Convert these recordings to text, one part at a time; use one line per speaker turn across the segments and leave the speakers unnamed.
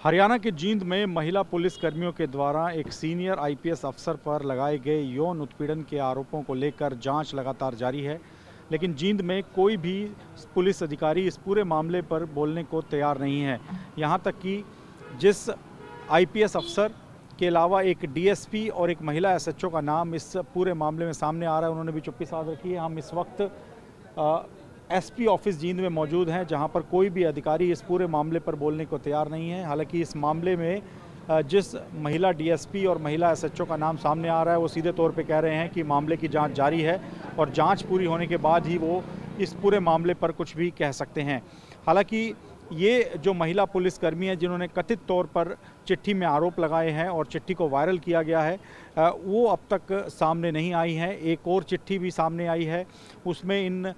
हरियाणा के जींद में महिला पुलिस कर्मियों के द्वारा एक सीनियर आईपीएस अफसर पर लगाए गए यौन उत्पीड़न के आरोपों को लेकर जाँच लगातार जारी है, लेकिन जींद में कोई भी पुलिस अधिकारी इस पूरे मामले पर बोलने को तैयार नहीं है। यहाँ तक कि जिस आईपीएस अफसर के अलावा एक डीएसपी और एक महिला एसएचओ का नाम इस पूरे मामले में सामने आ रहा है, उन्होंने भी चुप्पी साध रखी है। हम इस वक्त एसपी ऑफ़िस जींद में मौजूद हैं, जहाँ पर कोई भी अधिकारी इस पूरे मामले पर बोलने को तैयार नहीं है। हालाँकि इस मामले में जिस महिला डीएसपी और महिला एसएचओ का नाम सामने आ रहा है, वो सीधे तौर पे कह रहे हैं कि मामले की जाँच जारी है और जाँच पूरी होने के बाद ही वो इस पूरे मामले पर कुछ भी कह सकते हैं। हालाँकि ये जो महिला पुलिसकर्मी हैं, जिन्होंने कथित तौर पर चिट्ठी में आरोप लगाए हैं और चिट्ठी को वायरल किया गया है वो अब तक सामने नहीं आई है। एक और चिट्ठी भी सामने आई है। उसमें इन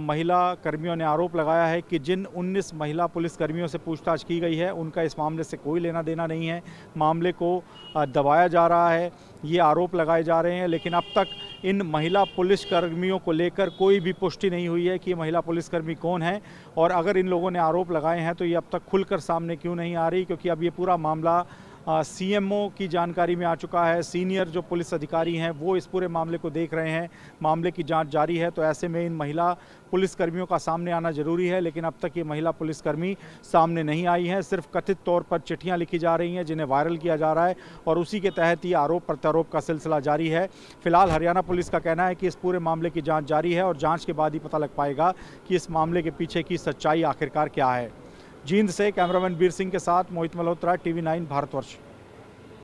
महिला कर्मियों ने आरोप लगाया है कि जिन 19 महिला पुलिसकर्मियों से पूछताछ की गई है, उनका इस मामले से कोई लेना देना नहीं है। मामले को दबाया जा रहा है। ये आरोप लगाए जा रहे हैं, लेकिन अब तक इन महिला पुलिसकर्मियों को लेकर कोई भी पुष्टि नहीं हुई है कि ये महिला पुलिसकर्मी कौन है। और अगर इन लोगों ने आरोप लगाए हैं तो ये अब तक खुलकर सामने क्यों नहीं आ रही? क्योंकि अब ये पूरा मामला सीएमओ की जानकारी में आ चुका है। सीनियर जो पुलिस अधिकारी हैं, वो इस पूरे मामले को देख रहे हैं। मामले की जाँच जारी है तो ऐसे में इन महिला पुलिसकर्मियों का सामने आना ज़रूरी है, लेकिन अब तक ये महिला पुलिसकर्मी सामने नहीं आई हैं। सिर्फ़ कथित तौर पर चिट्ठियाँ लिखी जा रही हैं, जिन्हें वायरल किया जा रहा है, और उसी के तहत ये आरोप प्रत्यारोप का सिलसिला जारी है। फ़िलहाल हरियाणा पुलिस का कहना है कि इस पूरे मामले की जाँच जारी है, और जाँच के बाद ही पता लग पाएगा कि इस मामले के पीछे की सच्चाई आखिरकार क्या है। जींद से कैमरामैन बीर सिंह के साथ मोहित मल्होत्रा टीवी नाइन भारतवर्ष।